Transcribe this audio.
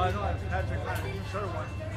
I know Patrick Ryan, sure one.